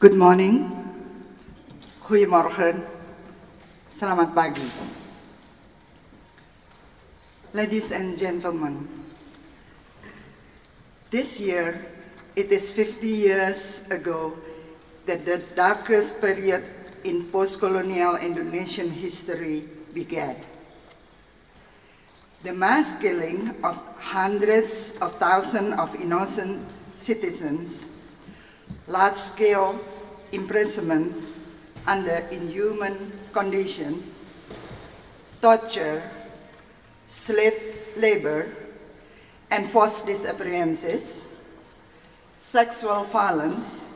Good morning. Goedemorgen. Selamat pagi. Ladies and gentlemen, this year it is 50 years ago that the darkest period in post-colonial Indonesian history began. The mass killing of hundreds of thousands of innocent citizens, large-scale imprisonment under inhuman conditions, torture, slave labor, and forced disappearances, sexual violence,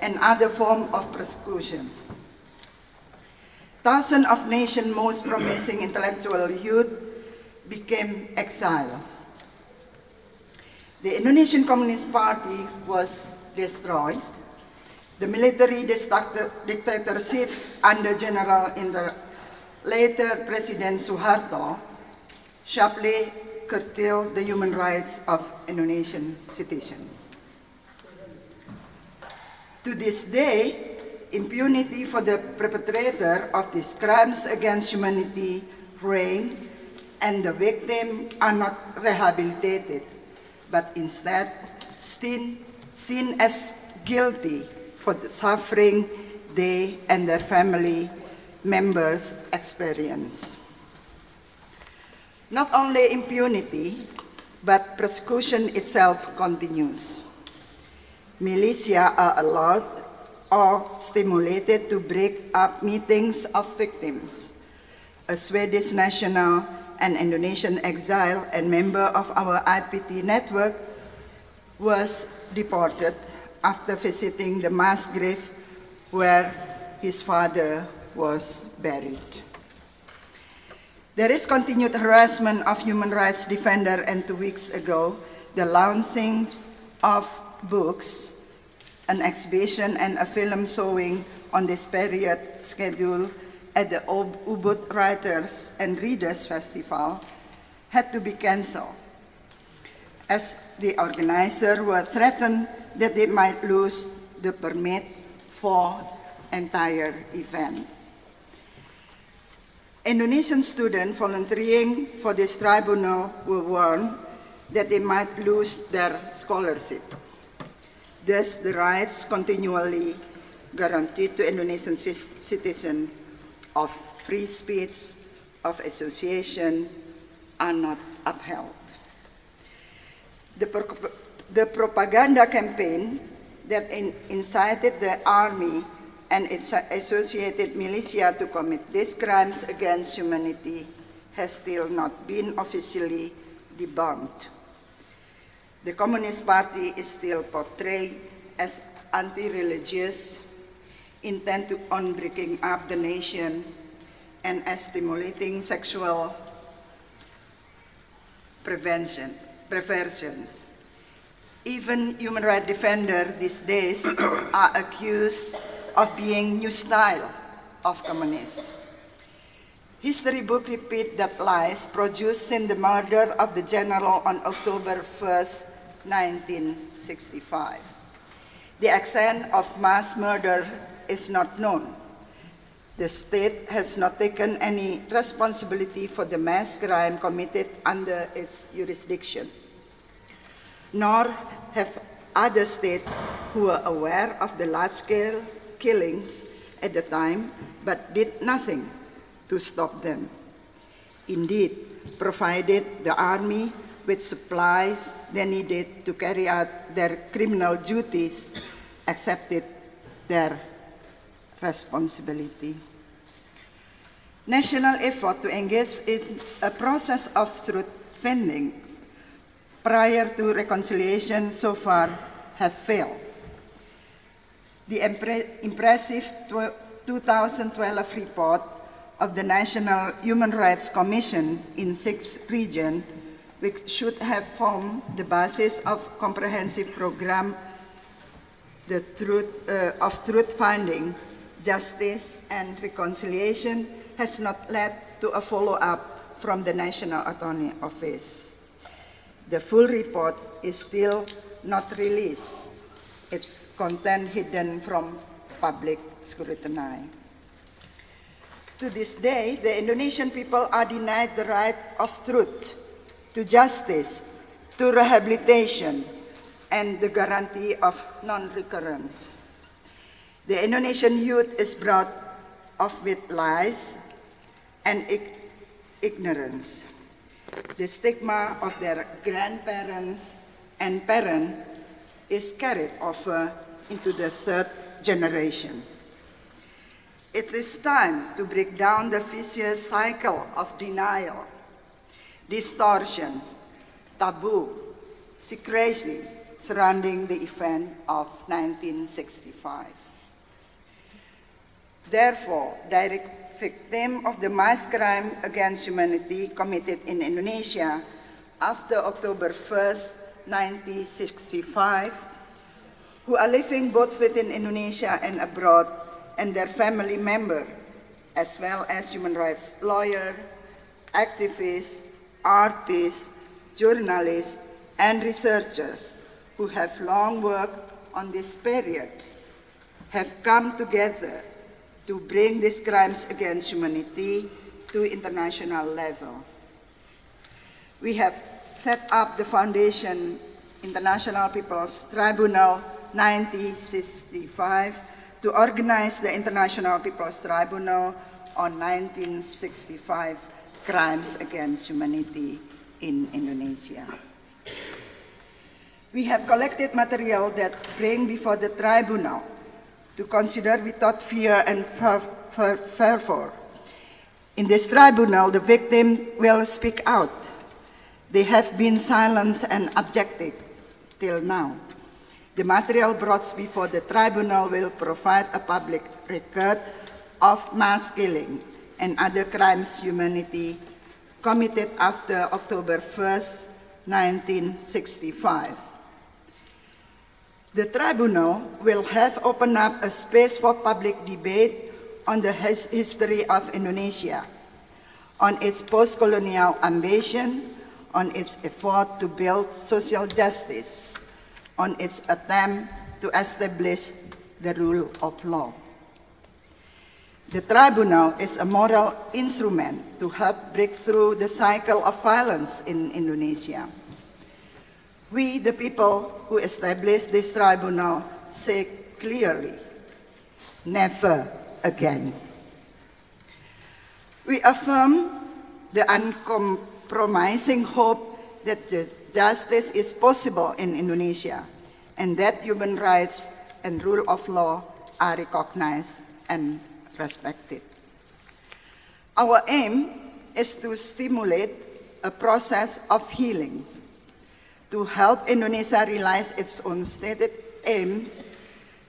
and other forms of persecution. Thousands of nation's most promising intellectual youth became exiled. The Indonesian Communist Party was destroyed. The military dictatorship under General in the later President Suharto sharply curtailed the human rights of Indonesian citizens. To this day, impunity for the perpetrator of these crimes against humanity reign and the victim are not rehabilitated, but instead seen, seen as guilty for the suffering they and their family members experience. Not only impunity, but persecution itself continues militia are allowed or stimulated to break up meetings of victims. A Swedish national and Indonesian exile and member of our IPT network was deported after visiting the mass grave where his father was buried. There is continued harassment of human rights defender and two weeks ago, the launching of books, an exhibition and a film showing on this period schedule at the Ubud Writers and Readers Festival had to be canceled as the organizer were threatened that they might lose the permit for entire event. Indonesian students volunteering for this tribunal were warned that they might lose their scholarship. Thus, the rights continually guaranteed to Indonesian citizens of free speech, of association, are not upheld. The, the propaganda campaign that in incited the army and its associated militia to commit these crimes against humanity has still not been officially debunked the Communist Party is still portrayed as anti-religious, intent to, on breaking up the nation, and as stimulating sexual prevention, perversion. Even human rights defenders these days are accused of being new style of communists. History book repeat that lies produced in the murder of the general on October 1st, 1965. The extent of mass murder is not known. The state has not taken any responsibility for the mass crime committed under its jurisdiction, nor have other states who were aware of the large-scale killings at the time but did nothing to stop them. Indeed, provided the army with supplies they needed to carry out their criminal duties, accepted their responsibility. National effort to engage in a process of truth-finding prior to reconciliation so far have failed. The impressive 2012 report of the National Human Rights Commission in six regions which should have formed the basis of comprehensive program the truth, uh, of truth finding, justice, and reconciliation has not led to a follow-up from the National Attorney Office. The full report is still not released. its content hidden from public scrutiny. To this day, the Indonesian people are denied the right of truth, to justice, to rehabilitation, and the guarantee of non-recurrence. The Indonesian youth is brought up with lies and ignorance. The stigma of their grandparents and parents is carried over uh, into the third generation. It is time to break down the vicious cycle of denial, distortion, taboo, secrecy surrounding the event of 1965. Therefore, direct victim of the mass crime against humanity committed in Indonesia after October 1st, 1965, who are living both within Indonesia and abroad, and their family member, as well as human rights lawyer, activists, artists, journalists, and researchers who have long worked on this period, have come together to bring these crimes against humanity to international level. We have set up the foundation International People's Tribunal 1965 to organize the International People's Tribunal on 1965 crimes against humanity in Indonesia. We have collected material that bring before the tribunal to consider without fear and fervor. In this tribunal, the victim will speak out. They have been silenced and objected till now. The material brought before the tribunal will provide a public record of mass killing and other crimes humanity committed after October 1st, 1965. The tribunal will have opened up a space for public debate on the his history of Indonesia, on its post-colonial ambition, on its effort to build social justice, on its attempt to establish the rule of law. The tribunal is a moral instrument to help break through the cycle of violence in Indonesia. We, the people who established this tribunal, say clearly, never again. We affirm the uncompromising hope that justice is possible in Indonesia and that human rights and rule of law are recognized and respected. Our aim is to stimulate a process of healing to help Indonesia realize its own stated aims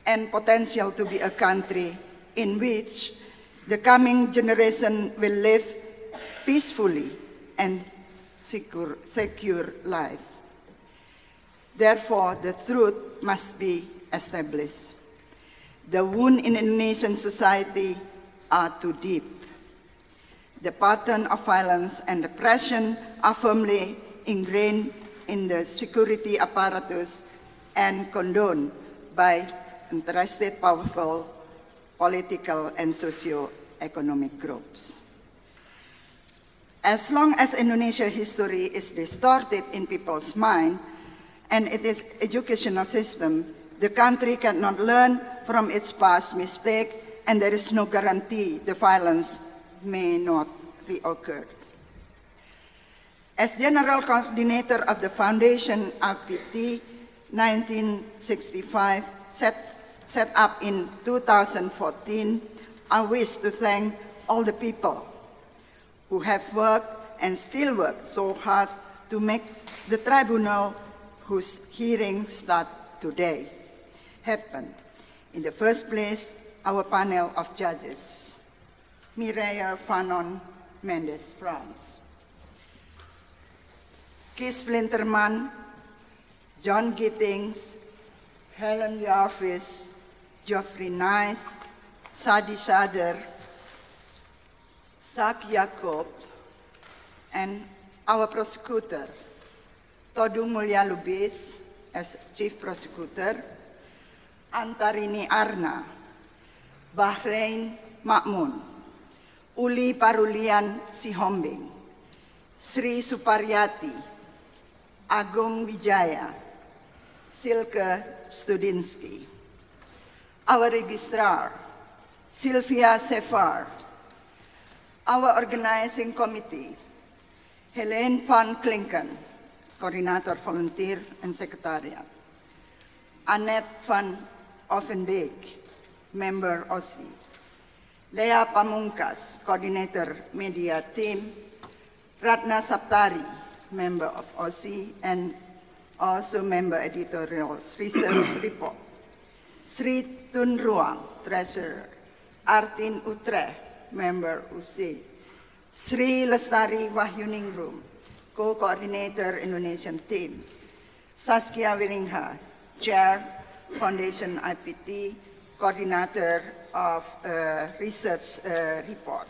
and potential to be a country in which the coming generation will live peacefully and secure, secure life. Therefore, the truth must be established. The wound in Indonesian society are too deep. The pattern of violence and oppression are firmly ingrained in the security apparatus and condoned by interested, powerful political and socio-economic groups. As long as Indonesia history is distorted in people's mind and it is educational system, the country cannot learn from its past mistake and there is no guarantee the violence may not reoccur. As General Coordinator of the Foundation IPT 1965 set, set up in 2014, I wish to thank all the people who have worked and still work so hard to make the tribunal whose hearing start today happen. In the first place, our panel of judges, Mireille Fanon Mendes France. Kees Flinterman, John Gittings, Helen Jarvis, Geoffrey Nice, Sadi Sader, Sak Jacob, and our prosecutor, Todung Mulya Lubis, as chief prosecutor, Antarini Arna, Bahrain Makmun, Uli Parulian Sihombing, Sri Suparyati, Agung Wijaya, Silke Studinsky. Our registrar, Sylvia Sefar. Our organizing committee, Helene van Klinken, coordinator, volunteer and secretariat. Annette van Offenbeek, member OSI. Lea Pamungkas, coordinator media team. Ratna Saptari, member of OSI and also member editorials research report. Sri Tunruang, treasurer. Artin Utre, member UC. Sri Lestari Wahyuningroem, co-coordinator Indonesian team. Saskia Wieringa, chair, Foundation IPT, coordinator of uh, research uh, report.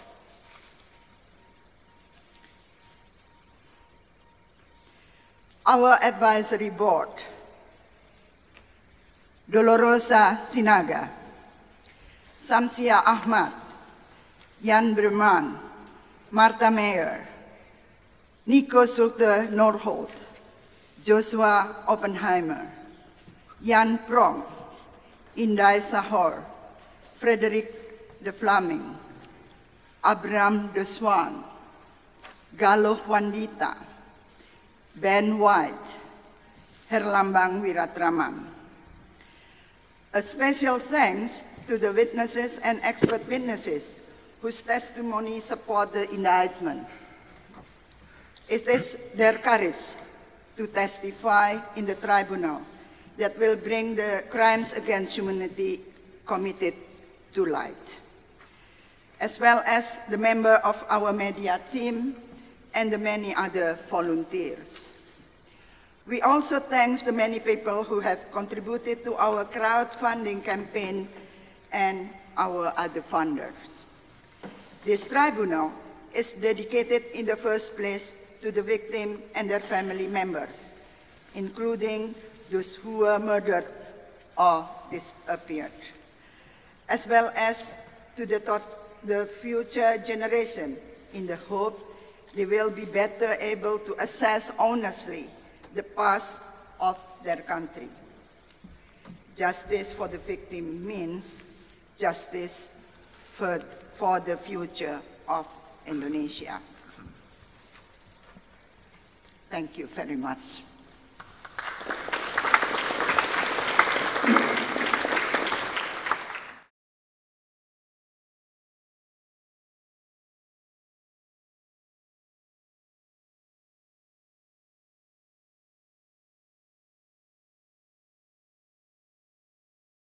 Our advisory board, Dolorosa Sinaga, Syamsiah Achmad, Jan Breman, Martha Meijer, Nico Schulte Nordholt, Joshua Oppenheimer, Jan Pronk, Indai Sajor, Frederick de Flaming, Abram de Swaan, Galuh Wandita, Ben White, Herlambang Wiratraman. A special thanks to the witnesses and expert witnesses whose testimony support the indictment. It is their courage to testify in the tribunal that will bring the crimes against humanity committed to light, as well as the member of our media team and the many other volunteers. We also thank the many people who have contributed to our crowdfunding campaign and our other funders. This tribunal is dedicated in the first place to the victim and their family members, including those who were murdered or disappeared, as well as to the, the future generation in the hope they will be better able to assess honestly the past of their country. Justice for the victim means justice for, for the future of Indonesia. Thank you very much.